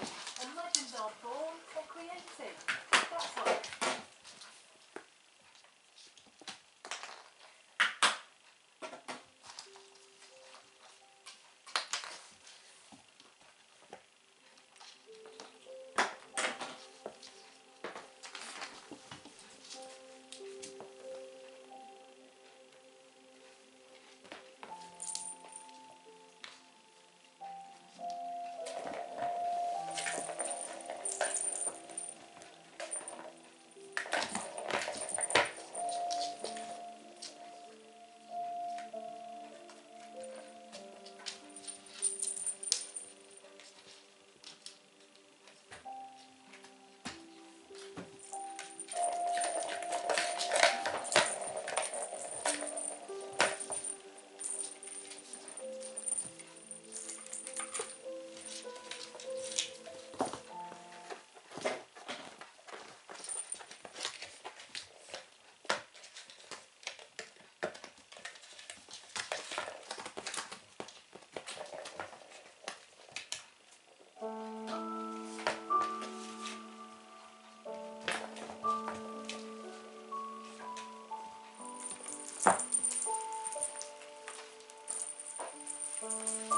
and legends are born for creating. That's what Bye.